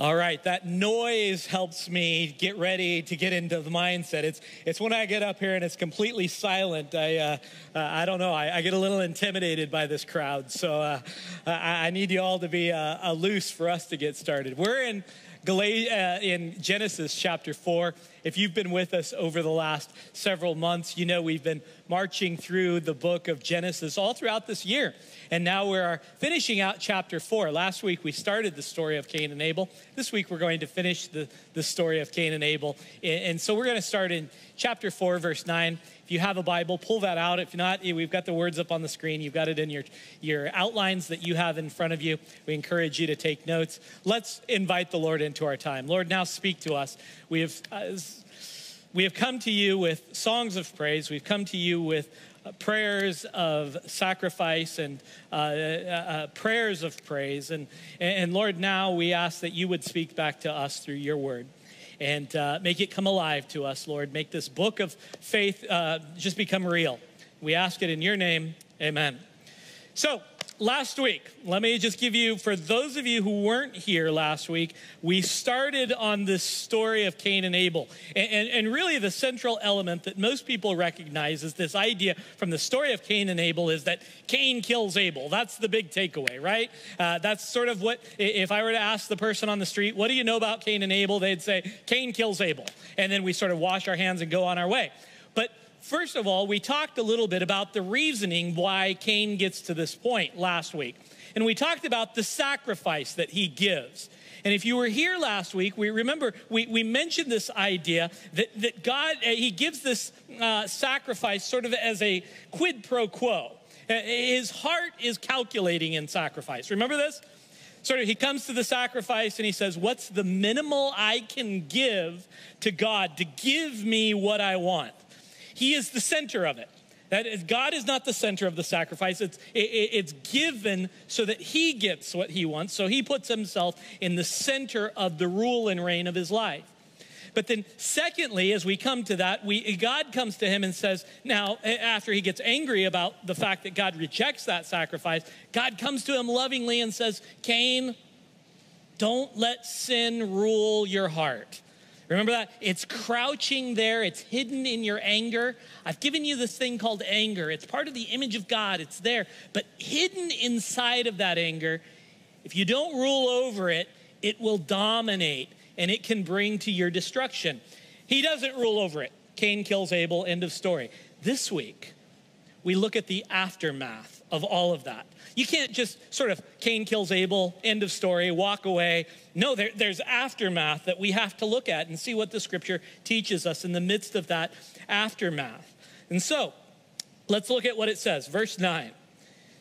All right, that noise helps me get ready to get into the mindset. It's, it's when I get up here and it's completely silent. I, uh, uh, I don't know, I, I, get a little intimidated by this crowd. So uh, I, I, need you all to be uh, loose for us to get started. We're in, uh, in Genesis chapter 4. If you've been with us over the last several months, you know we've been marching through the book of Genesis all throughout this year. And now we're finishing out chapter four. Last week we started the story of Cain and Abel. This week we're going to finish the, the story of Cain and Abel. And so we're going to start in chapter four, verse nine. If you have a Bible, pull that out. If not, we've got the words up on the screen. You've got it in your, your outlines that you have in front of you. We encourage you to take notes. Let's invite the Lord into our time. Lord, now speak to us. We have, uh, we have come to you with songs of praise. We've come to you with prayers of sacrifice and uh, uh, uh, prayers of praise. And, and Lord, now we ask that you would speak back to us through your word and uh, make it come alive to us, Lord. Make this book of faith uh, just become real. We ask it in your name. Amen. So, last week, let me just give you, for those of you who weren't here last week, we started on this story of Cain and Abel. And, and, and, really, the central element that most people recognize is this idea from the story of Cain and Abel is that Cain kills Abel. That's the big takeaway, right? Uh, that's sort of what, if I were to ask the person on the street, what do you know about Cain and Abel? They'd say, Cain kills Abel. And then we sort of wash our hands and go on our way. First of all, we talked a little bit about the reasoning why Cain gets to this point last week. And we talked about the sacrifice that he gives. And if you were here last week, we remember we, we mentioned this idea that, that God, uh, he gives this uh, sacrifice sort of as a quid pro quo. Uh, his heart is calculating in sacrifice. Remember this? Sort of, he comes to the sacrifice and he says, What's the minimal I can give to God to give me what I want? He is the center of it. That is, God is not the center of the sacrifice. It's, it, it's given so that he gets what he wants. So he puts himself in the center of the rule and reign of his life. But then, secondly, as we come to that, we, God comes to him and says, now, after he gets angry about the fact that God rejects that sacrifice, God comes to him lovingly and says, Cain, don't let sin rule your heart. Remember that? It's crouching there, it's hidden in your anger. I've given you this thing called anger. It's part of the image of God, it's there. But hidden inside of that anger, if you don't rule over it, it will dominate and it can bring to your destruction. He doesn't rule over it. Cain kills Abel, end of story. This week, we look at the aftermath of all of that. You can't just sort of Cain kills Abel, end of story, walk away. No, there, there's aftermath that we have to look at and see what the scripture teaches us in the midst of that aftermath. And so, let's look at what it says. Verse 9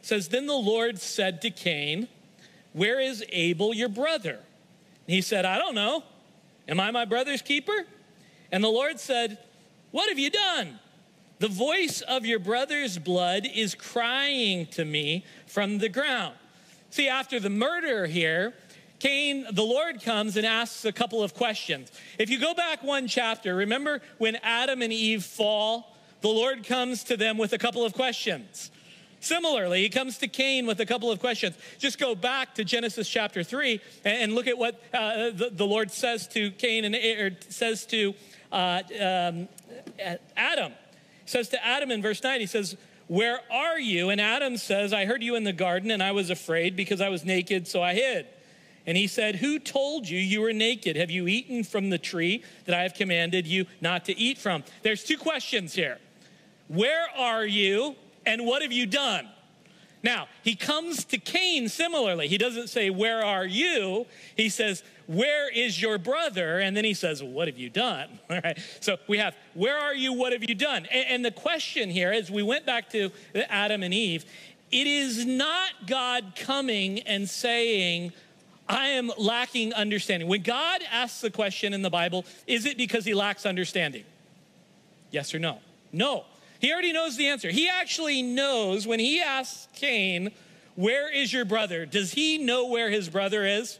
says, Then the Lord said to Cain, Where is Abel your brother? And he said, I don't know. Am I my brother's keeper? And the Lord said, What have you done? The voice of your brother's blood is crying to me from the ground. See, after the murder here, Cain, the Lord comes and asks a couple of questions. If you go back one chapter, remember when Adam and Eve fall, the Lord comes to them with a couple of questions. Similarly, he comes to Cain with a couple of questions. Just go back to Genesis chapter 3 and look at what uh, the, the, Lord says to Cain and or says to uh, um, Adam says to Adam in verse 9, he says, Where are you? And Adam says, I heard you in the garden, and I was afraid because I was naked, so I hid. And he said, Who told you you were naked? Have you eaten from the tree that I have commanded you not to eat from? There's two questions here Where are you, and what have you done? Now, he comes to Cain similarly. He doesn't say, Where are you? He says, Where is your brother? And then he says, What have you done? All right. So we have, Where are you? What have you done? And, and the question here, as we went back to Adam and Eve, it is not God coming and saying, I am lacking understanding. When God asks the question in the Bible, is it because he lacks understanding? Yes or no? No. He already knows the answer. He actually knows when he asks Cain, Where is your brother? Does he know where his brother is?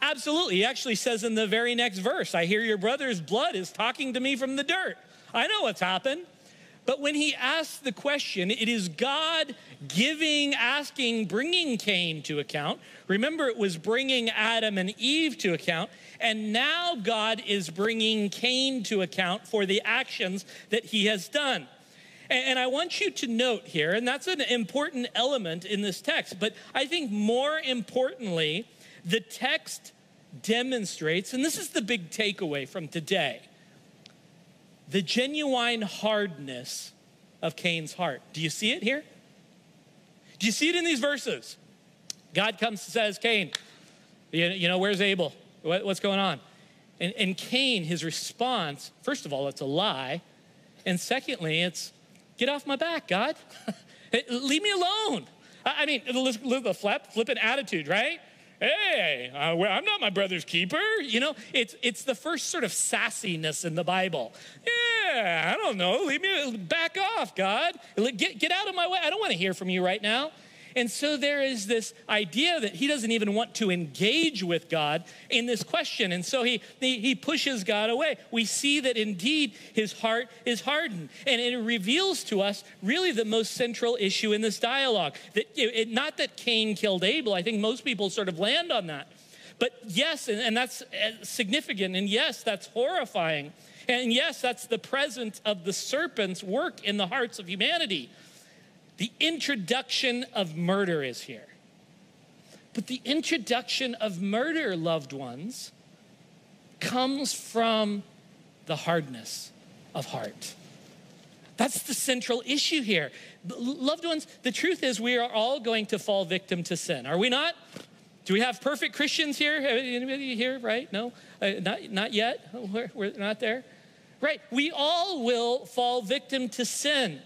Absolutely. He actually says in the very next verse, I hear your brother's blood is talking to me from the dirt. I know what's happened. But when he asks the question, it is God giving, asking, bringing Cain to account. Remember, it was bringing Adam and Eve to account. And now God is bringing Cain to account for the actions that he has done. And I want you to note here, and that's an important element in this text, but I think more importantly, the text demonstrates, and this is the big takeaway from today the genuine hardness of Cain's heart. Do you see it here? Do you see it in these verses? God comes and says, Cain, you, know, where's Abel? What, what's going on? And, and Cain, his response, first of all, it's a lie. And secondly, it's, get off my back, God. Leave me alone. I mean, the flip, flippant attitude, right? hey, I'm not my brother's keeper. You know, it's, it's the first sort of sassiness in the Bible. Yeah, I don't know. Leave me, back off, God. Get, get out of my way. I don't want to hear from you right now. And so there is this idea that he doesn't even want to engage with God in this question. And so he, he, he pushes God away. We see that indeed his heart is hardened. And it reveals to us really the most central issue in this dialogue. That it, not that Cain killed Abel, I think most people sort of land on that. But yes, and, and that's uh, significant. And yes, that's horrifying. And yes, that's the presence of the serpent's work in the hearts of humanity. The introduction of murder is here. But the introduction of murder, loved ones, comes from the hardness of heart. That's the central issue here. Loved ones, the truth is we are all going to fall victim to sin, are we not? Do we have perfect Christians here? Anybody here, right? No? Uh, not, not yet? We're, we're not there? Right. We all will fall victim to sin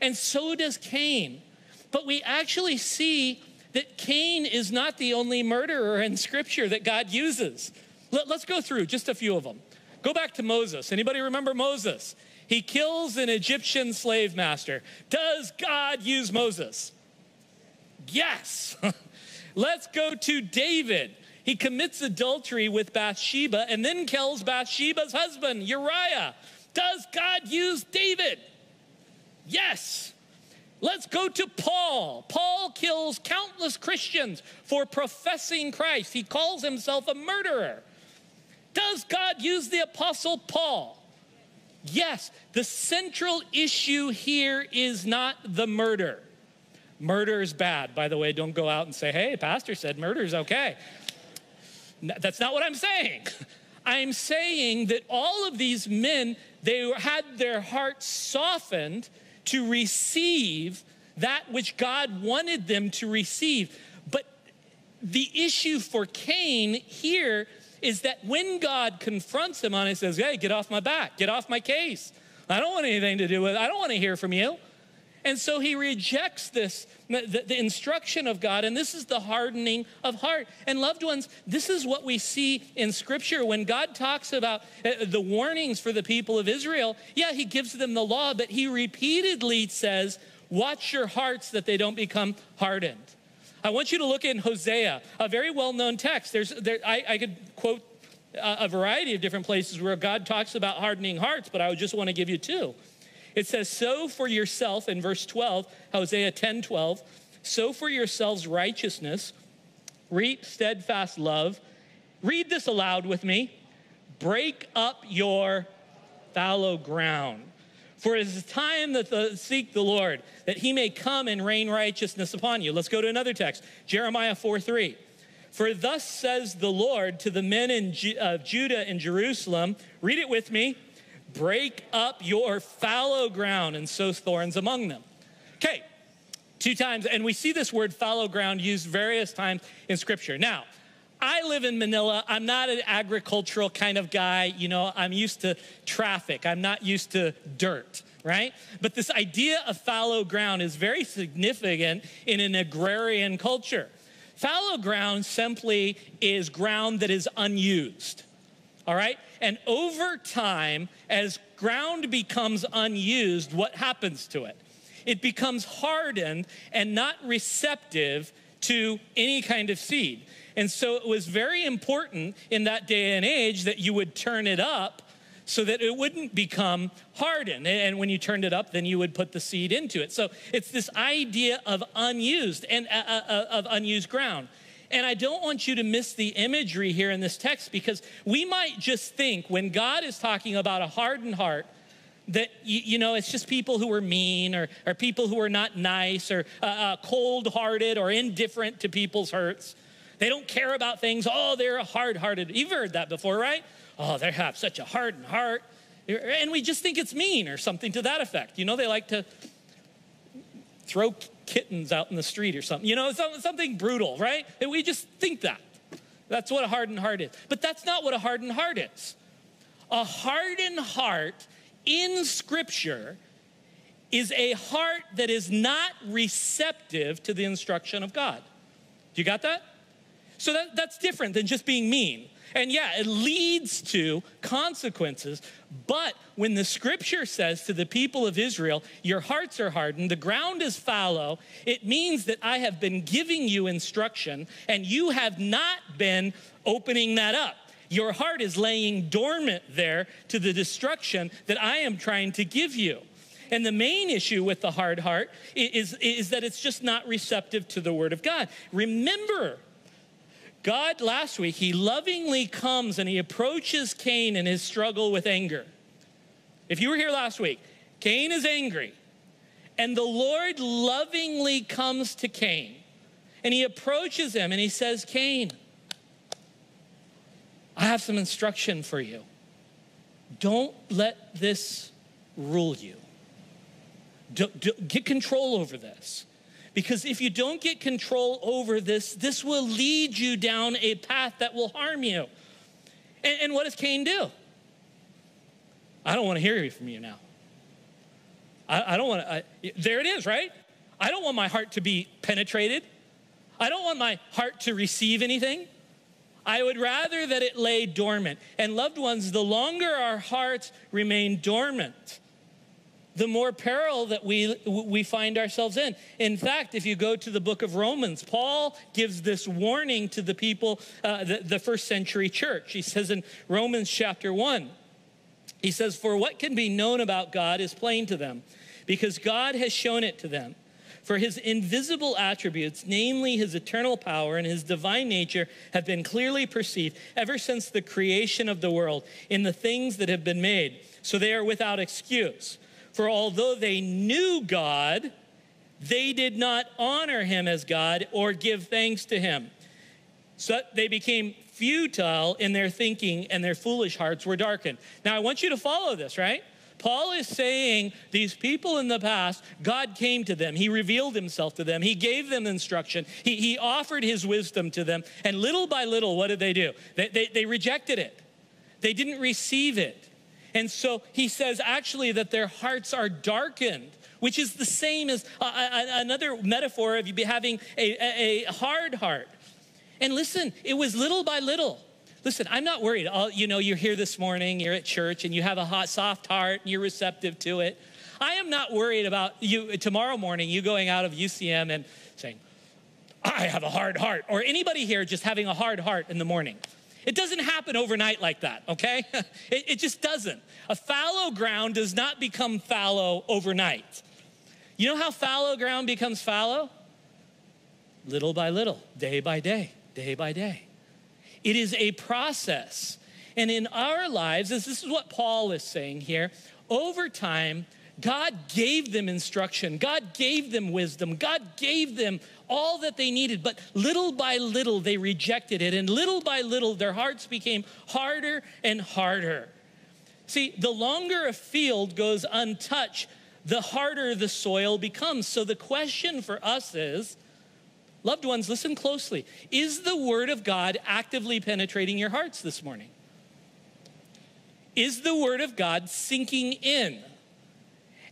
and so does Cain. But we actually see that Cain is not the only murderer in Scripture that God uses. Let, us go through just a few of them. Go back to Moses. Anybody remember Moses? He kills an Egyptian slave master. Does God use Moses? Yes. Let's go to David. He commits adultery with Bathsheba and then kills Bathsheba's husband, Uriah. Does God use David? Yes. Let's go to Paul. Paul kills countless Christians for professing Christ. He calls himself a murderer. Does God use the Apostle Paul? Yes. The central issue here is not the murder. Murder is bad. By the way, don't go out and say, hey, Pastor said murder is okay. That's not what I'm saying. I'm saying that all of these men, they had their hearts softened to receive that which God wanted them to receive. But the issue for Cain here is that when God confronts him on it, says, Hey, get off my back, get off my case. I don't want anything to do with it. I don't want to hear from you. And so he rejects this, the, the, instruction of God, and this is the hardening of heart. And loved ones, this is what we see in Scripture when God talks about uh, the warnings for the people of Israel. Yeah, he gives them the law, but he repeatedly says, Watch your hearts that they don't become hardened. I want you to look in Hosea, a very well known text. There's, there, I, I could quote a, a variety of different places where God talks about hardening hearts, but I would just want to give you two. It says, Sow for yourself in verse 12, Hosea 10 12, sow for yourselves righteousness, reap steadfast love. Read this aloud with me. Break up your fallow ground. For it is time that the, seek the Lord, that he may come and rain righteousness upon you. Let's go to another text, Jeremiah 4 3. For thus says the Lord to the men of Judah and Jerusalem, read it with me break up your fallow ground and sow thorns among them. Okay, two times, and we see this word fallow ground used various times in scripture. Now, I live in Manila. I'm not an agricultural kind of guy. You know, I'm used to traffic, I'm not used to dirt, right? But this idea of fallow ground is very significant in an agrarian culture. Fallow ground simply is ground that is unused all right? And over time, as ground becomes unused, what happens to it? It becomes hardened and not receptive to any kind of seed. And so it was very important in that day and age that you would turn it up so that it wouldn't become hardened. And when you turned it up, then you would put the seed into it. So it's this idea of unused and uh, uh, uh, of unused ground. And I don't want you to miss the imagery here in this text because we might just think when God is talking about a hardened heart, that you, know it's just people who are mean or, or people who are not nice or uh, uh, cold-hearted or indifferent to people's hurts they don't care about things oh they're hard-hearted you've heard that before right oh, they have such a hardened heart. And we just think it's mean or something to that effect. You know, they like to throw kittens out in the street or something. You know, something brutal, right? And we just think that. That's what a hardened heart is. But that's not what a hardened heart is. A hardened heart in Scripture is a heart that is not receptive to the instruction of God. Do you got that? So that, that's different than just being mean. And yeah, it leads to consequences. But when the scripture says to the people of Israel, Your hearts are hardened, the ground is fallow, it means that I have been giving you instruction and you have not been opening that up. Your heart is laying dormant there to the destruction that I am trying to give you. And the main issue with the hard heart is, is that it's just not receptive to the word of God. Remember, God, last week, he lovingly comes and he approaches Cain in his struggle with anger. If you were here last week, Cain is angry. And the Lord lovingly comes to Cain and he approaches him and he says, Cain, I have some instruction for you. Don't let this rule you. Do, do, get control over this. Because if you don't get control over this, this will lead you down a path that will harm you. And, and what does Cain do? I don't want to hear from you now. I, I don't want to. there it is, right? I don't want my heart to be penetrated. I don't want my heart to receive anything. I would rather that it lay dormant. And loved ones, the longer our hearts remain dormant, the more peril that we, we find ourselves in. In fact, if you go to the book of Romans, Paul gives this warning to the people, uh, the, the first century church. He says in Romans chapter 1, he says, For what can be known about God is plain to them, because God has shown it to them. For his invisible attributes, namely his eternal power and his divine nature, have been clearly perceived ever since the creation of the world in the things that have been made. So they are without excuse. For although they knew God, they did not honor him as God or give thanks to him. So they became futile in their thinking and their foolish hearts were darkened. Now, I want you to follow this, right? Paul is saying these people in the past, God came to them. He revealed himself to them. He gave them instruction. He, he offered his wisdom to them. And little by little, what did they do? They, they, they rejected it, they didn't receive it. And so he says actually that their hearts are darkened, which is the same as another metaphor of you be having a, a, hard heart. And listen, it was little by little. Listen, I'm not worried. All, you know, you're here this morning, you're at church, and you have a hot, soft heart, and you're receptive to it. I am not worried about you tomorrow morning, you going out of UCM and saying, I have a hard heart, or anybody here just having a hard heart in the morning. It doesn't happen overnight like that, okay? It, it just doesn't. A fallow ground does not become fallow overnight. You know how fallow ground becomes fallow? Little by little, day by day, day by day. It is a process. And in our lives, as this is what Paul is saying here, over time, God gave them instruction, God gave them wisdom, God gave them all that they needed, but little by little they rejected it, and little by little their hearts became harder and harder. See, the longer a field goes untouched, the harder the soil becomes. So the question for us is loved ones, listen closely. Is the Word of God actively penetrating your hearts this morning? Is the Word of God sinking in?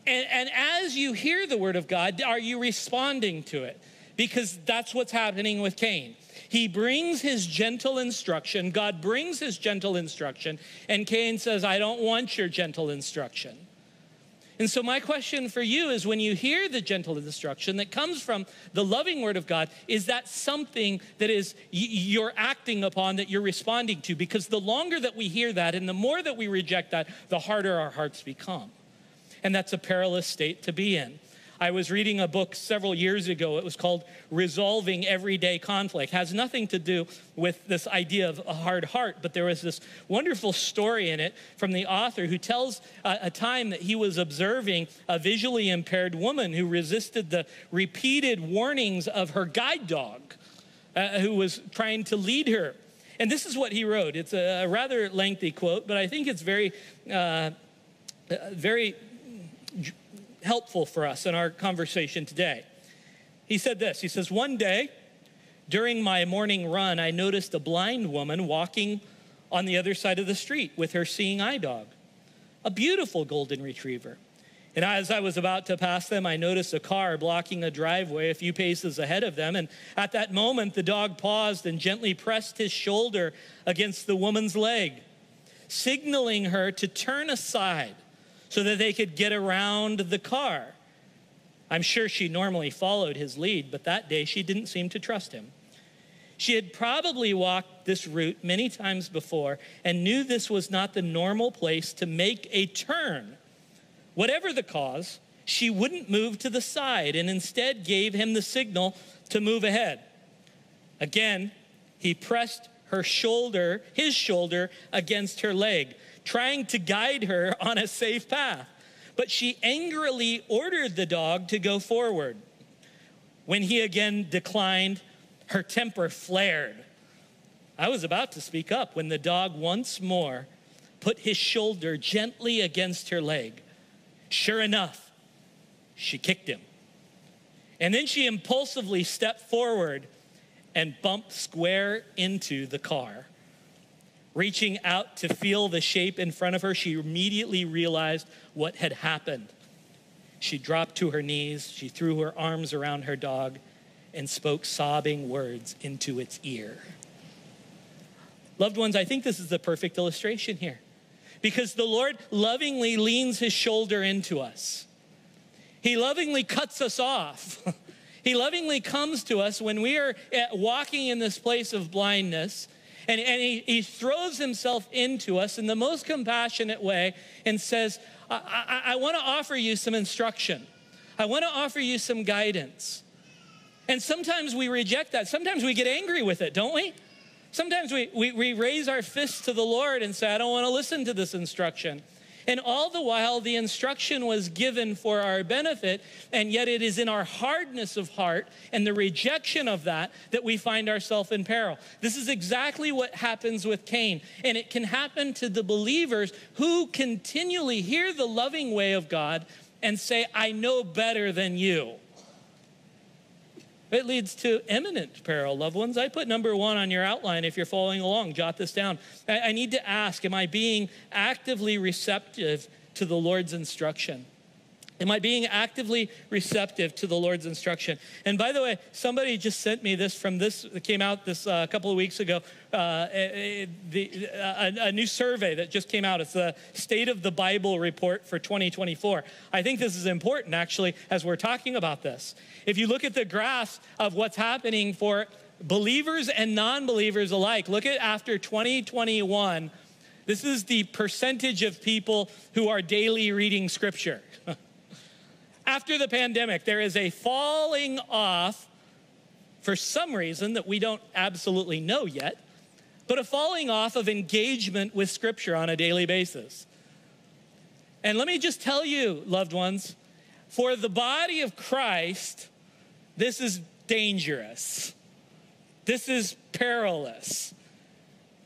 And, and as you hear the Word of God, are you responding to it? because that's what's happening with Cain. He brings his gentle instruction, God brings his gentle instruction, and Cain says, I don't want your gentle instruction. And so, my question for you is when you hear the gentle instruction that comes from the loving word of God, is that something that is you're acting upon, that you're responding to? Because the longer that we hear that and the more that we reject that, the harder our hearts become. And that's a perilous state to be in. I was reading a book several years ago. It was called Resolving Everyday Conflict. It has nothing to do with this idea of a hard heart, but there was this wonderful story in it from the author who tells a, time that he was observing a visually impaired woman who resisted the repeated warnings of her guide dog, uh, who was trying to lead her. And this is what he wrote. It's a, a rather lengthy quote, but I think it's very, uh, uh very helpful for us in our conversation today. He said this He says, One day during my morning run, I noticed a blind woman walking on the other side of the street with her seeing eye dog, a beautiful golden retriever. And as I was about to pass them, I noticed a car blocking a driveway a few paces ahead of them. And at that moment, the dog paused and gently pressed his shoulder against the woman's leg, signaling her to turn aside so that they could get around the car. I'm sure she normally followed his lead, but that day she didn't seem to trust him. She had probably walked this route many times before and knew this was not the normal place to make a turn. Whatever the cause, she wouldn't move to the side and instead gave him the signal to move ahead. Again, he pressed her shoulder, his shoulder, against her leg, trying to guide her on a safe path. But she angrily ordered the dog to go forward. When he again declined, her temper flared. I was about to speak up when the dog once more put his shoulder gently against her leg. Sure enough, she kicked him. And then she impulsively stepped forward and bumped square into the car. Reaching out to feel the shape in front of her, she immediately realized what had happened. She dropped to her knees, she threw her arms around her dog, and spoke sobbing words into its ear. Loved ones, I think this is the perfect illustration here because the Lord lovingly leans his shoulder into us. He lovingly cuts us off. he lovingly comes to us when we are eh, walking in this place of blindness and, and he, he throws himself into us in the most compassionate way and says, I, I, I want to offer you some instruction. I want to offer you some guidance. And sometimes we reject that. Sometimes we get angry with it, don't we? Sometimes we, we, we raise our fists to the Lord and say, I don't want to listen to this instruction. And all the while, the instruction was given for our benefit, and yet it is in our hardness of heart and the rejection of that that we find ourselves in peril. This is exactly what happens with Cain, and it can happen to the believers who continually hear the loving way of God and say, I know better than you. It leads to imminent peril, loved ones. I put number one on your outline if you're following along. Jot this down. I, need to ask Am I being actively receptive to the Lord's instruction? Am I being actively receptive to the Lord's instruction? And by the way, somebody just sent me this from this, it came out this uh, a couple of weeks ago, uh, a, the, a, a, new survey that just came out. It's the State of the Bible report for 2024. I think this is important, actually, as we're talking about this. If you look at the graphs of what's happening for believers and non believers alike, look at after 2021. This is the percentage of people who are daily reading scripture. after the pandemic, there is a falling off for some reason that we don't absolutely know yet, but a falling off of engagement with Scripture on a daily basis. And let me just tell you, loved ones, for the body of Christ, this is dangerous. This is perilous.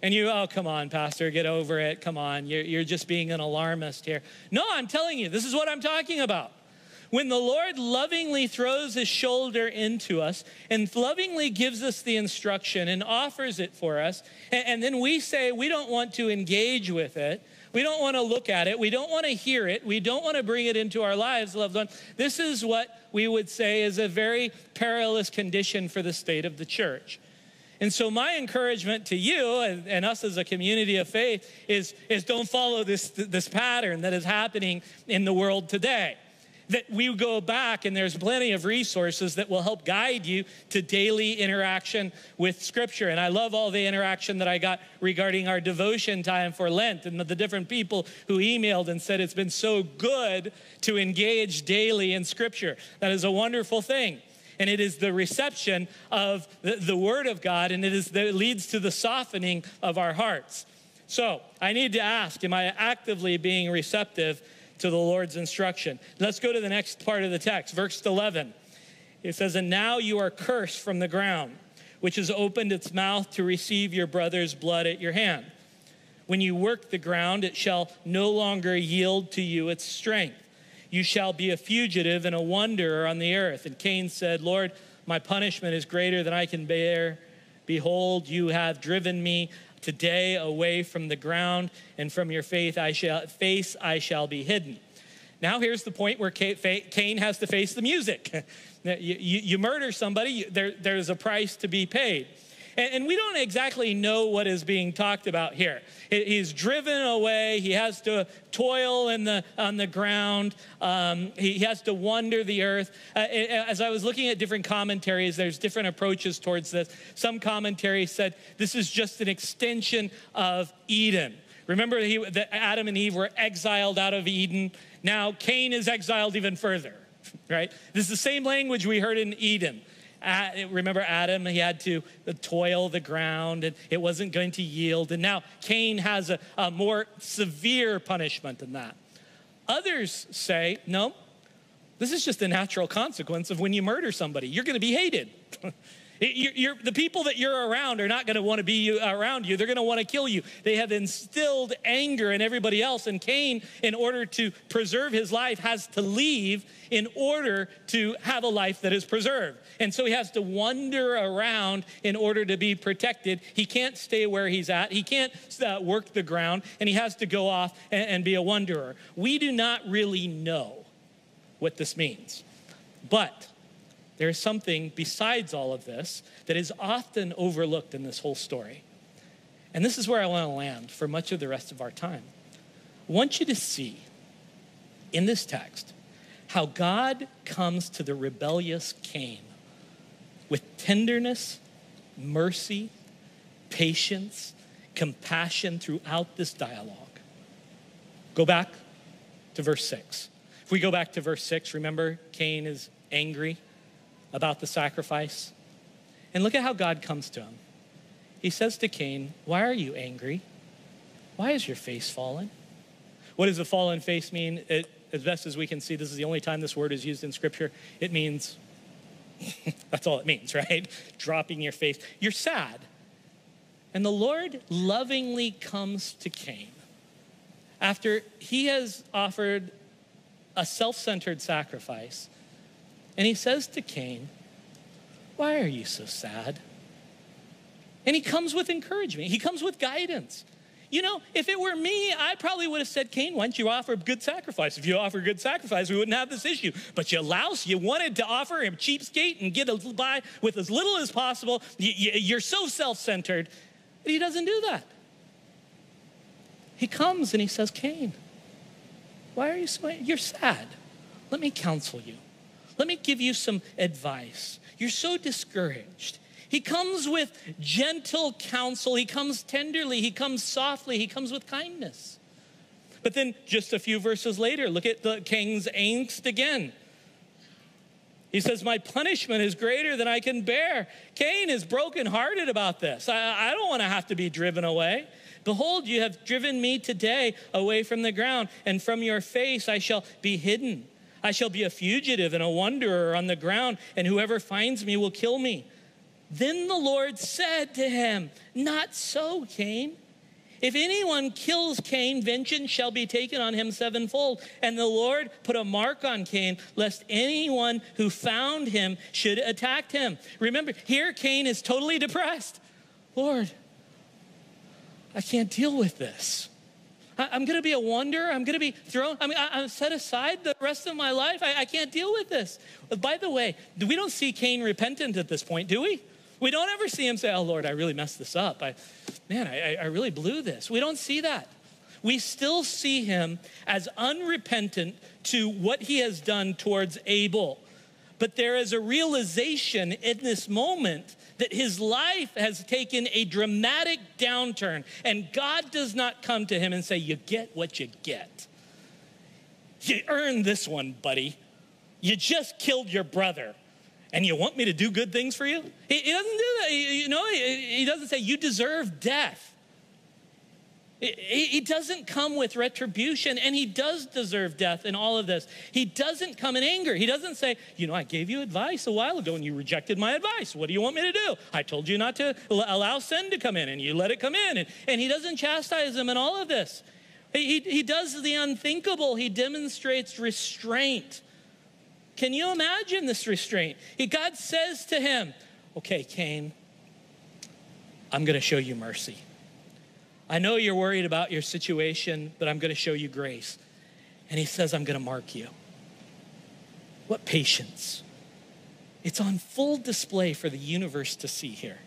And you, oh, come on, Pastor, get over it. Come on, you're, you're just being an alarmist here. No, I'm telling you, this is what I'm talking about. When the Lord lovingly throws his shoulder into us and lovingly gives us the instruction and offers it for us, and, and then we say we don't want to engage with it, we don't want to look at it, we don't want to hear it, we don't want to bring it into our lives, loved one. This is what we would say is a very perilous condition for the state of the church. And so, my encouragement to you and, and, us as a community of faith is, is don't follow this, this pattern that is happening in the world today. That we go back, and there's plenty of resources that will help guide you to daily interaction with Scripture. And I love all the interaction that I got regarding our devotion time for Lent and the different people who emailed and said it's been so good to engage daily in Scripture. That is a wonderful thing and it is the reception of the, the Word of God, and it is that leads to the softening of our hearts. So I need to ask Am I actively being receptive to the Lord's instruction? Let's go to the next part of the text, verse 11. It says, And now you are cursed from the ground, which has opened its mouth to receive your brother's blood at your hand. When you work the ground, it shall no longer yield to you its strength. You shall be a fugitive and a wanderer on the earth. And Cain said, Lord, my punishment is greater than I can bear. Behold, you have driven me today away from the ground, and from your faith I shall, face I shall be hidden. Now, here's the point where Cain has to face the music. you, you, you murder somebody, there, there's a price to be paid. And, we don't exactly know what is being talked about here. He's driven away. He has to toil in the, on the ground. Um, he, has to wander the earth. Uh, as I was looking at different commentaries, there's different approaches towards this. Some commentaries said this is just an extension of Eden. Remember he, that Adam and Eve were exiled out of Eden. Now Cain is exiled even further, right? This is the same language we heard in Eden remember Adam, he had to uh, toil the ground and it wasn't going to yield. And now Cain has a, a more severe punishment than that. Others say, no, this is just a natural consequence of when you murder somebody. You're going to be hated. You're, you're, the people that you're around are not going to want to be around you. They're going to want to kill you. They have instilled anger in everybody else. And Cain, in order to preserve his life, has to leave in order to have a life that is preserved. And so he has to wander around in order to be protected. He can't stay where he's at, he can't uh, work the ground, and he has to go off and, and be a wanderer. We do not really know what this means. But there is something besides all of this that is often overlooked in this whole story. And this is where I want to land for much of the rest of our time. I want you to see in this text how God comes to the rebellious Cain with tenderness, mercy, patience, compassion throughout this dialogue. Go back to verse 6. If we go back to verse 6, remember Cain is angry about the sacrifice. And look at how God comes to him. He says to Cain, Why are you angry? Why is your face fallen? What does a fallen face mean? It, as best as we can see, this is the only time this word is used in Scripture. It means, that's all it means, right? Dropping your face. You're sad. And the Lord lovingly comes to Cain after he has offered a self centered sacrifice and he says to Cain, Why are you so sad? And he comes with encouragement, he comes with guidance. You know, if it were me, I probably would have said, Cain, why don't you offer a good sacrifice? If you offer a good sacrifice, we wouldn't have this issue. But you louse, you wanted to offer him cheapskate and get by with as little as possible. You're so self centered. But he doesn't do that. He comes and he says, Cain, why are you so, you're sad. Let me counsel you. Let me give you some advice. You're so discouraged. He comes with gentle counsel. He comes tenderly. He comes softly. He comes with kindness. But then, just a few verses later, look at the Cain's angst again. He says, My punishment is greater than I can bear. Cain is brokenhearted about this. I, I don't want to have to be driven away. Behold, you have driven me today away from the ground, and from your face I shall be hidden. I shall be a fugitive and a wanderer on the ground, and whoever finds me will kill me. Then the Lord said to him, Not so, Cain. If anyone kills Cain, vengeance shall be taken on him sevenfold. And the Lord put a mark on Cain, lest anyone who found him should attack him. Remember, here Cain is totally depressed. Lord, I can't deal with this. I'm going to be a wonder. I'm going to be thrown. I mean, I, am set aside the rest of my life. I, I can't deal with this. By the way, we don't see Cain repentant at this point, do we? We don't ever see him say, Oh Lord, I really messed this up. I, man, I, I really blew this. We don't see that. We still see him as unrepentant to what he has done towards Abel. But there is a realization in this moment that his life has taken a dramatic downturn, and God does not come to him and say, You get what you get. You earned this one, buddy. You just killed your brother and you want me to do good things for you? He, doesn't do that. You know, he, doesn't say, you deserve death. He doesn't come with retribution, and he does deserve death in all of this. He doesn't come in anger. He doesn't say, You know, I gave you advice a while ago and you rejected my advice. What do you want me to do? I told you not to allow sin to come in, and you let it come in. And, he doesn't chastise him in all of this. He, he does the unthinkable, he demonstrates restraint. Can you imagine this restraint? He, God says to him, Okay, Cain, I'm going to show you mercy. I know you're worried about your situation, but I'm going to show you grace. And he says, I'm going to mark you. What patience. It's on full display for the universe to see here.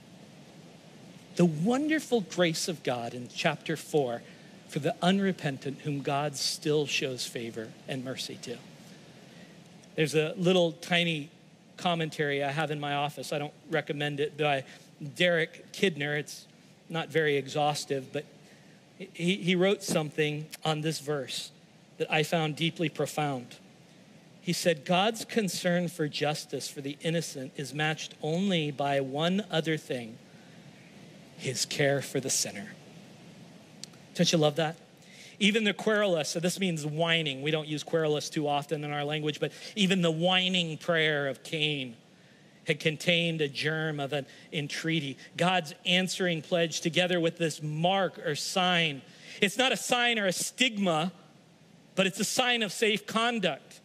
The wonderful grace of God in chapter 4 for the unrepentant whom God still shows favor and mercy to. There's a little tiny commentary I have in my office. I don't recommend it by Derek Kidner. It's not very exhaustive, but he, he wrote something on this verse that I found deeply profound. He said, God's concern for justice for the innocent is matched only by one other thing his care for the sinner. Don't you love that? Even the querulous, so this means whining. We don't use querulous too often in our language, but even the whining prayer of Cain had contained a germ of an entreaty. God's answering pledge, together with this mark or sign. It's not a sign or a stigma, but it's a sign of safe conduct.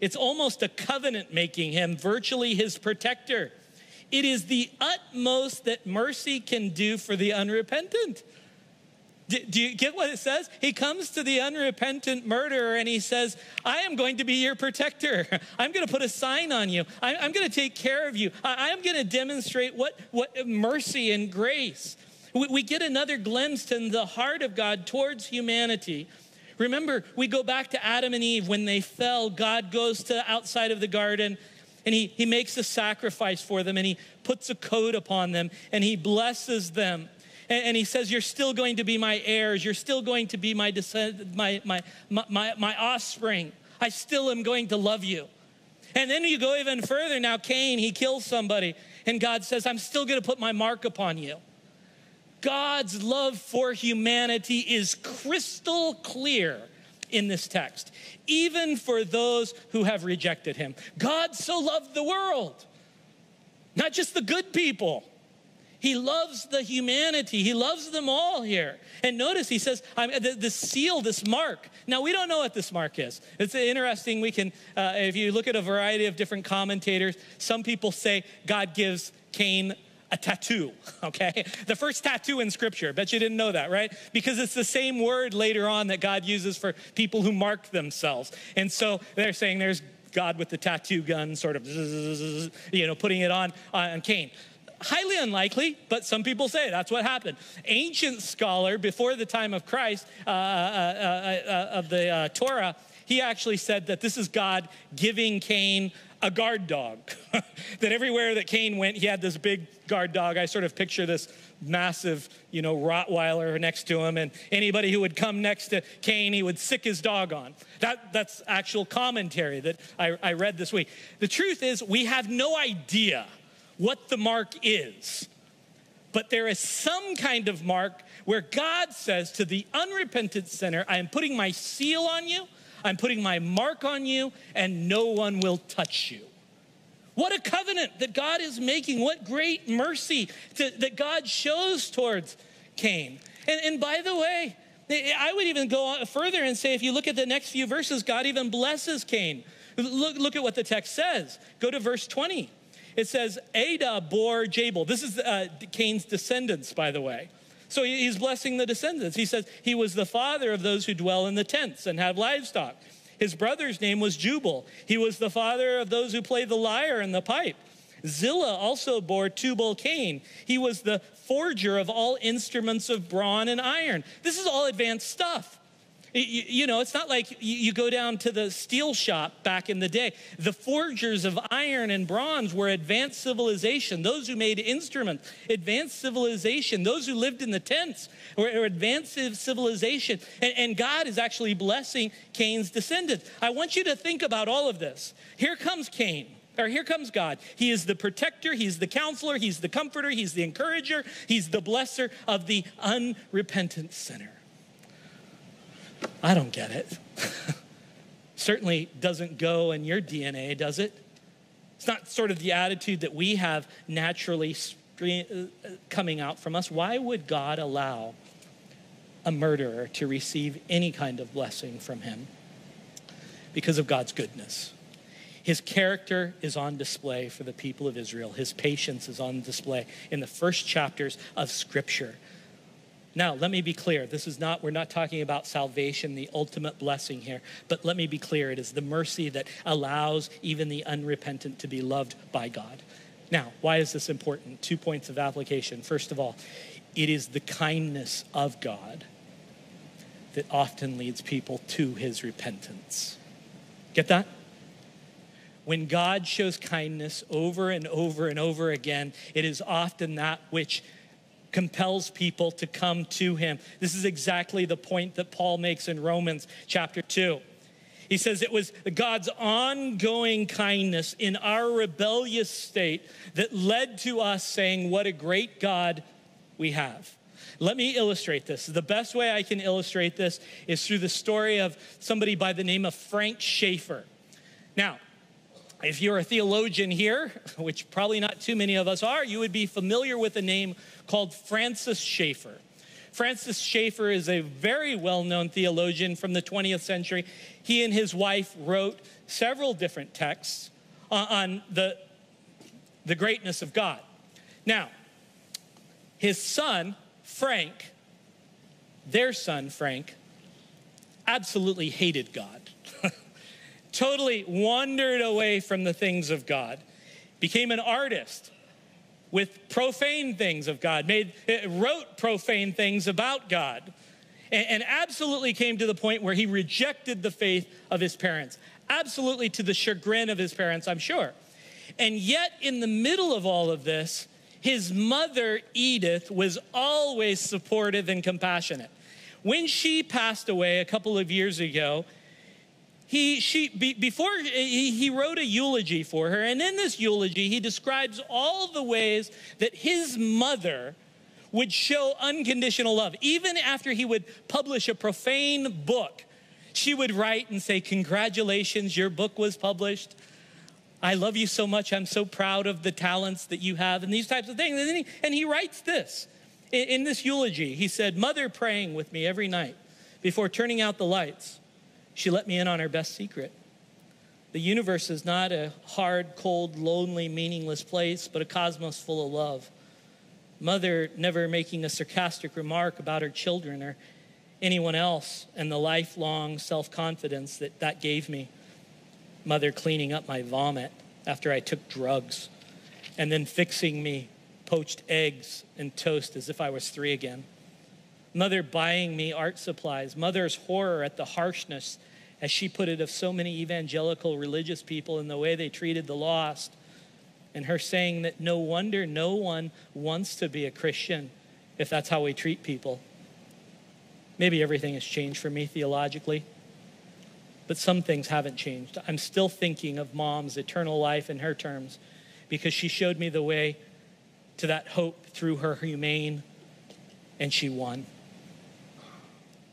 It's almost a covenant making him virtually his protector. It is the utmost that mercy can do for the unrepentant. Do, do, you get what it says? He comes to the unrepentant murderer and he says, I am going to be your protector. I'm going to put a sign on you. I, am going to take care of you. I, am going to demonstrate what, what mercy and grace. We, we get another glimpse in the heart of God towards humanity. Remember, we go back to Adam and Eve. When they fell, God goes to the outside of the garden and he, he makes a sacrifice for them and he puts a coat upon them and he blesses them and, he says, You're still going to be my heirs. You're still going to be my, descend- my, my, my, my offspring. I still am going to love you. And then you go even further. Now, Cain, he kills somebody, and God says, I'm still going to put my mark upon you. God's love for humanity is crystal clear in this text, even for those who have rejected him. God so loved the world, not just the good people. He loves the humanity. He loves them all here. And notice he says, I'm, the, the, seal, this mark. Now, we don't know what this mark is. It's interesting. We can, uh, if you look at a variety of different commentators, some people say God gives Cain a tattoo, okay? The first tattoo in scripture. Bet you didn't know that, right? Because it's the same word later on that God uses for people who mark themselves. And so they're saying there's God with the tattoo gun, sort of, you know, putting it on on Cain highly unlikely, but some people say that's what happened. Ancient scholar before the time of Christ, uh, uh, uh, uh of the uh, Torah, he actually said that this is God giving Cain a guard dog. that everywhere that Cain went, he had this big guard dog. I sort of picture this massive, you know, Rottweiler next to him, and anybody who would come next to Cain, he would sic his dog on. That, that's actual commentary that I, I read this week. The truth is, we have no idea what the mark is. But there is some kind of mark where God says to the unrepentant sinner, I am putting my seal on you, I'm putting my mark on you, and no one will touch you. What a covenant that God is making. What great mercy to, that God shows towards Cain. And, and by the way, I would even go further and say if you look at the next few verses, God even blesses Cain. Look, look at what the text says. Go to verse 20. It says, Adah bore Jabal. This is uh, Cain's descendants, by the way. So he's blessing the descendants. He says, He was the father of those who dwell in the tents and have livestock. His brother's name was Jubal. He was the father of those who play the lyre and the pipe. Zillah also bore Tubal Cain. He was the forger of all instruments of brawn and iron. This is all advanced stuff. You, know, it's not like you go down to the steel shop back in the day. The forgers of iron and bronze were advanced civilization. Those who made instruments, advanced civilization. Those who lived in the tents were advanced civilization. And God is actually blessing Cain's descendants. I want you to think about all of this. Here comes Cain or here comes God. He is the protector, He's the counselor, He's the comforter, He's the encourager, He's the blesser of the unrepentant sinner. I don't get it. Certainly doesn't go in your DNA, does it? It's not sort of the attitude that we have naturally uh, coming out from us. Why would God allow a murderer to receive any kind of blessing from him? Because of God's goodness. His character is on display for the people of Israel. His patience is on display in the first chapters of Scripture. Now, let me be clear. This is not, we're not talking about salvation, the ultimate blessing here, but let me be clear. It is the mercy that allows even the unrepentant to be loved by God. Now, why is this important? Two points of application. First of all, it is the kindness of God that often leads people to his repentance. Get that? When God shows kindness over and over and over again, it is often that which compels people to come to him. This is exactly the point that Paul makes in Romans chapter 2. He says it was God's ongoing kindness in our rebellious state that led to us saying, What a great God we have. Let me illustrate this. The best way I can illustrate this is through the story of somebody by the name of Frank Schaeffer. Now, if you're a theologian here, which probably not too many of us are, you would be familiar with a name called Francis Schaeffer. Francis Schaeffer is a very well known theologian from the 20th century. He and his wife wrote several different texts on the, the greatness of God. Now, his son, Frank, their son, Frank, absolutely hated God totally wandered away from the things of God, became an artist with profane things of God, made, eh, wrote profane things about God, and, and absolutely came to the point where he rejected the faith of his parents, absolutely to the chagrin of his parents, I'm sure. And yet, in the middle of all of this, his mother, Edith, was always supportive and compassionate. When she passed away a couple of years ago, he, she, be, before he, he wrote a eulogy for her, and in this eulogy, he describes all the ways that his mother would show unconditional love. Even after he would publish a profane book, she would write and say, Congratulations, your book was published. I love you so much. I'm so proud of the talents that you have, and these types of things. And he, and he writes this in, in this eulogy. He said, Mother praying with me every night before turning out the lights she let me in on her best secret. The universe is not a hard, cold, lonely, meaningless place, but a cosmos full of love. Mother never making a sarcastic remark about her children or anyone else, and the lifelong self confidence that that gave me. Mother cleaning up my vomit after I took drugs, and then fixing me poached eggs and toast as if I was three again. Mother buying me art supplies. Mother's horror at the harshness as she put it, of so many evangelical religious people and the way they treated the lost. And her saying that no wonder no one wants to be a Christian if that's how we treat people. Maybe everything has changed for me theologically, but some things haven't changed. I'm still thinking of mom's eternal life in her terms because she showed me the way to that hope through her humane, and she won.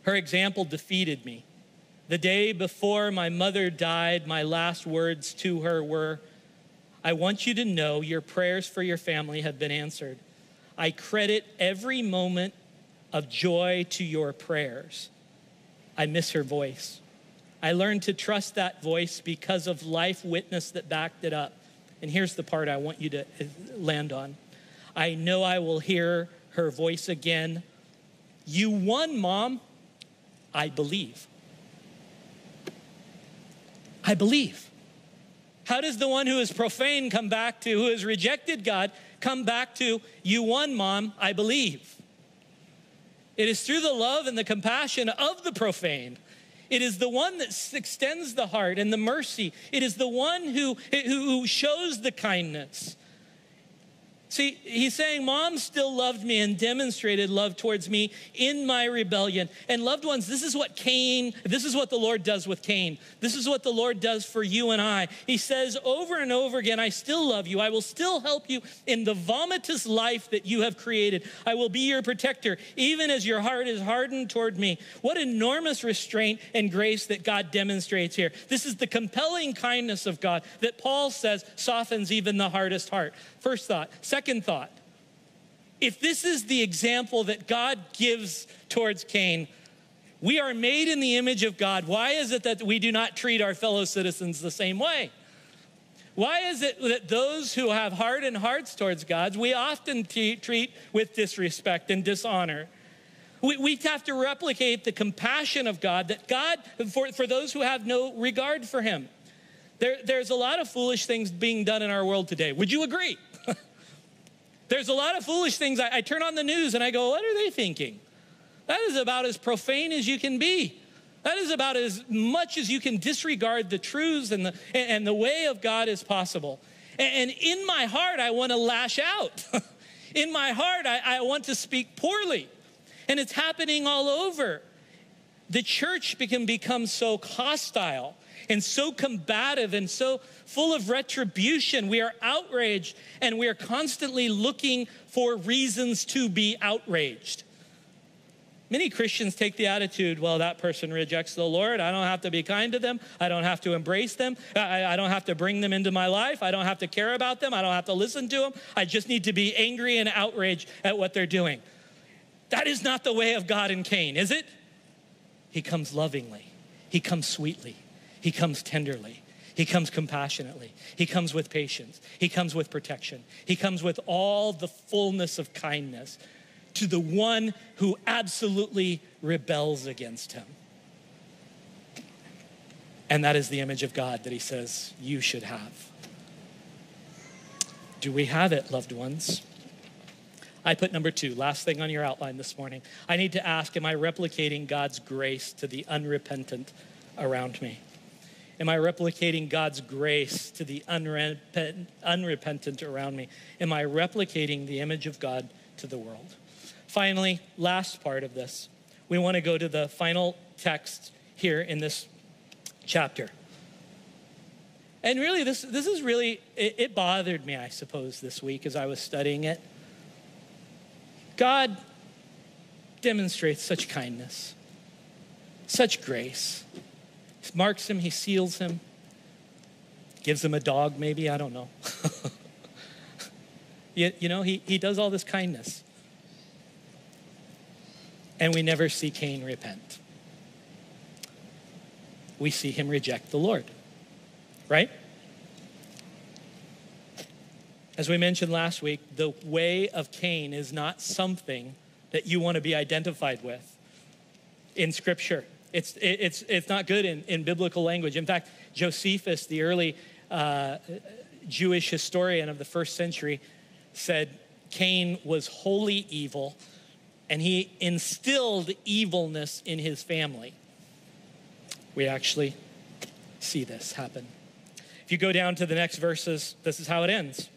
Her example defeated me. The day before my mother died, my last words to her were I want you to know your prayers for your family have been answered. I credit every moment of joy to your prayers. I miss her voice. I learned to trust that voice because of life witness that backed it up. And here's the part I want you to uh, land on I know I will hear her voice again. You won, Mom. I believe. I believe. How does the one who is profane come back to, who has rejected God, come back to, you won, mom, I believe? It is through the love and the compassion of the profane. It is the one that extends the heart and the mercy. It is the one who, who shows the kindness. See, he's saying, Mom still loved me and demonstrated love towards me in my rebellion. And loved ones, this is what Cain, this is what the Lord does with Cain. This is what the Lord does for you and I. He says over and over again, I still love you. I will still help you in the vomitous life that you have created. I will be your protector, even as your heart is hardened toward me. What enormous restraint and grace that God demonstrates here. This is the compelling kindness of God that Paul says softens even the hardest heart. First thought. Second thought. If this is the example that God gives towards Cain, we are made in the image of God. Why is it that we do not treat our fellow citizens the same way? Why is it that those who have hardened hearts towards God, we often t- treat with disrespect and dishonor? We, we have to replicate the compassion of God that God, for, for those who have no regard for Him. There, there's a lot of foolish things being done in our world today. Would you agree? There's a lot of foolish things. I, I turn on the news and I go, what are they thinking? That is about as profane as you can be. That is about as much as you can disregard the truths and the, and the way of God as possible. And, in my heart, I want to lash out. in my heart, I, I want to speak poorly. And it's happening all over. The church can become so hostile and so combative and so full of retribution. We are outraged and we are constantly looking for reasons to be outraged. Many Christians take the attitude, well, that person rejects the Lord. I don't have to be kind to them. I don't have to embrace them. I, I, don't have to bring them into my life. I don't have to care about them. I don't have to listen to them. I just need to be angry and outraged at what they're doing. That is not the way of God in Cain, is it? He comes lovingly, He comes sweetly, He comes tenderly. He comes compassionately. He comes with patience. He comes with protection. He comes with all the fullness of kindness to the one who absolutely rebels against him. And that is the image of God that he says you should have. Do we have it, loved ones? I put number two, last thing on your outline this morning. I need to ask Am I replicating God's grace to the unrepentant around me? Am I replicating God's grace to the unrepentant, unrepentant around me? Am I replicating the image of God to the world? Finally, last part of this, we want to go to the final text here in this chapter. And really, this, this is really, it, it bothered me, I suppose, this week as I was studying it. God demonstrates such kindness, such grace marks him, he seals him, gives him a dog, maybe, I don't know. you, you know, he, he does all this kindness. And we never see Cain repent. We see him reject the Lord, right? As we mentioned last week, the way of Cain is not something that you want to be identified with in Scripture. It's, it's, it's not good in, in biblical language. In fact, Josephus, the early uh, Jewish historian of the first century, said Cain was wholly evil and he instilled evilness in his family. We actually see this happen. If you go down to the next verses, this is how it ends.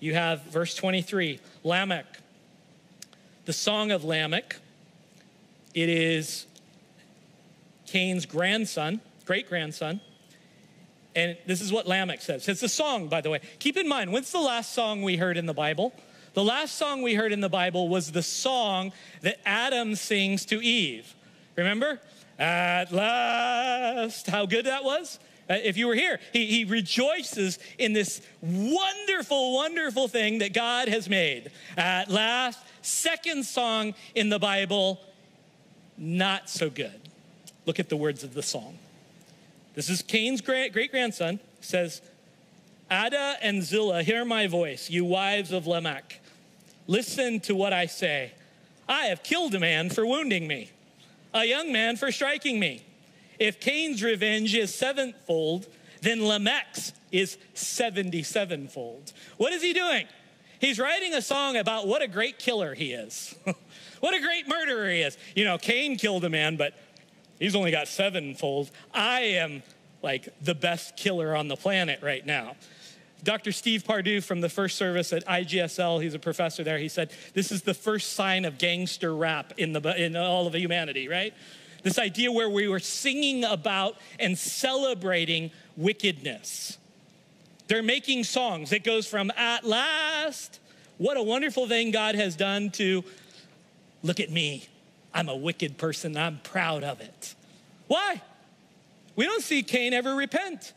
You have verse 23 Lamech, the song of Lamech. It is Cain's grandson, great grandson. And this is what Lamech says. It's a song, by the way. Keep in mind, when's the last song we heard in the Bible? The last song we heard in the Bible was the song that Adam sings to Eve. Remember? At last. How good that was? Uh, if you were here, he, he rejoices in this wonderful, wonderful thing that God has made. At last, second song in the Bible, not so good. Look at the words of the song. This is Cain's great grandson, says, Adah and Zillah, hear my voice, you wives of Lamech. Listen to what I say. I have killed a man for wounding me, a young man for striking me. If Cain's revenge is sevenfold, then Lamech's is 77 fold. What is he doing? He's writing a song about what a great killer he is. what a great murderer he is. You know, Cain killed a man, but he's only got seven sevenfold. I am like the best killer on the planet right now. Dr. Steve Pardue from the first service at IGSL, he's a professor there, he said, This is the first sign of gangster rap in, the, in all of humanity, right? This idea where we were singing about and celebrating wickedness. They're making songs. It goes from at last, what a wonderful thing God has done, to look at me. I'm a wicked person. I'm proud of it. Why? We don't see Cain ever repent.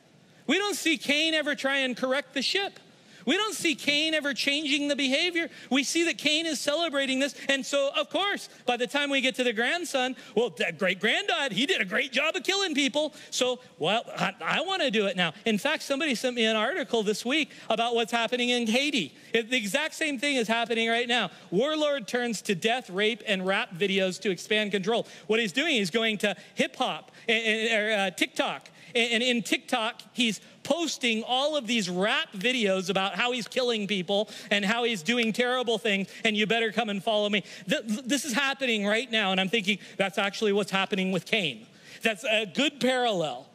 We don't see Cain ever try and correct the ship. We don't see Cain ever changing the behavior. We see that Cain is celebrating this. And so, of course, by the time we get to the grandson, well, that great granddad, he did a great job of killing people. So, well, I, I want to do it now. In fact, somebody sent me an article this week about what's happening in Haiti. It, the exact same thing is happening right now. Warlord turns to death, rape, and rap videos to expand control. What he's doing, he's going to hip hop or uh, TikTok and in TikTok, he's posting all of these rap videos about how he's killing people and how he's doing terrible things, and you better come and follow me. This is happening right now, and I'm thinking that's actually what's happening with Cain. That's a good parallel.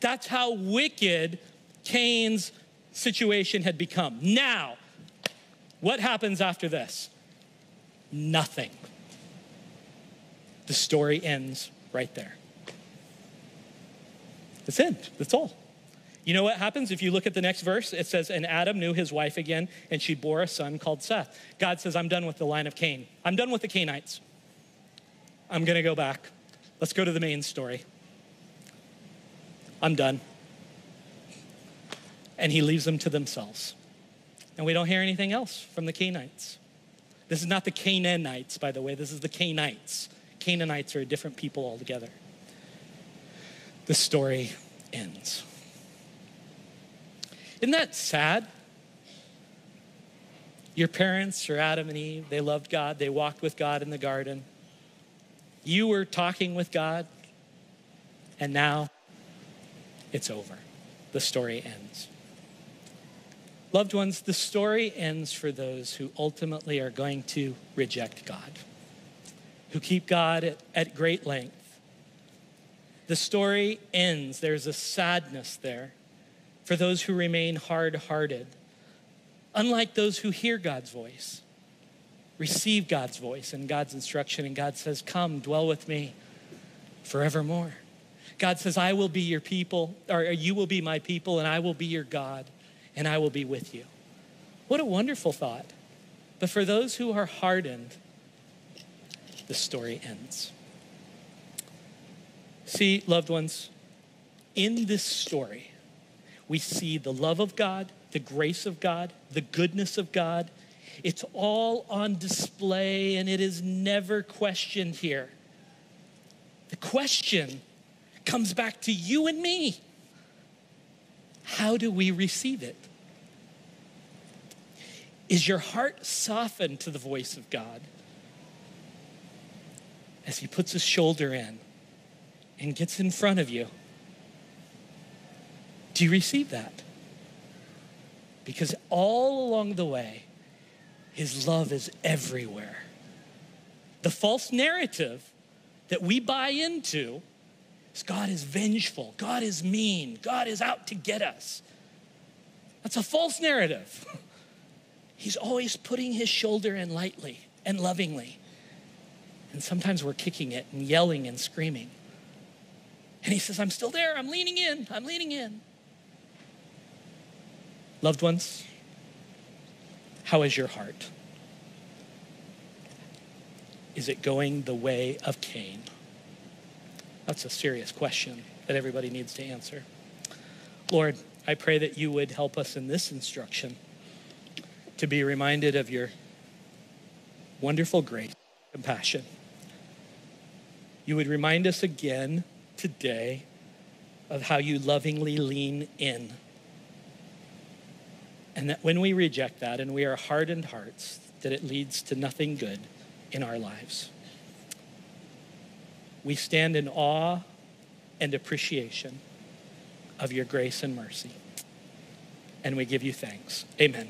That's how wicked Cain's situation had become. Now, what happens after this? Nothing. The story ends right there. That's it. That's all. You know what happens if you look at the next verse? It says, And Adam knew his wife again, and she bore a son called Seth. God says, I'm done with the line of Cain. I'm done with the Cainites. I'm going to go back. Let's go to the main story. I'm done. And he leaves them to themselves. And we don't hear anything else from the Cainites. This is not the Canaanites, by the way. This is the Cainites. Canaanites are a different people altogether the story ends. Isn't that sad? Your parents are Adam and Eve. They loved God. They walked with God in the garden. You were talking with God, and now it's over. The story ends. Loved ones, the story ends for those who ultimately are going to reject God, who keep God at, at great length the story ends. There's a sadness there for those who remain hard hearted. Unlike those who hear God's voice, receive God's voice and God's instruction, and God says, Come, dwell with me forevermore. God says, I will be your people, or you will be my people, and I will be your God, and I will be with you. What a wonderful thought. But for those who are hardened, the story ends. See, loved ones, in this story, we see the love of God, the grace of God, the goodness of God. It's all on display and it is never questioned here. The question comes back to you and me. How do we receive it? Is your heart softened to the voice of God as He puts His shoulder in? And gets in front of you. Do you receive that? Because all along the way, his love is everywhere. The false narrative that we buy into is God is vengeful, God is mean, God is out to get us. That's a false narrative. He's always putting his shoulder in lightly and lovingly. And sometimes we're kicking it and yelling and screaming. And he says, I'm still there. I'm leaning in. I'm leaning in. Loved ones, how is your heart? Is it going the way of Cain? That's a serious question that everybody needs to answer. Lord, I pray that you would help us in this instruction to be reminded of your wonderful grace, compassion. You would remind us again today of how you lovingly lean in. And that when we reject that and we are hardened hearts, that it leads to nothing good in our lives. We stand in awe and appreciation of your grace and mercy. And we give you thanks. Amen.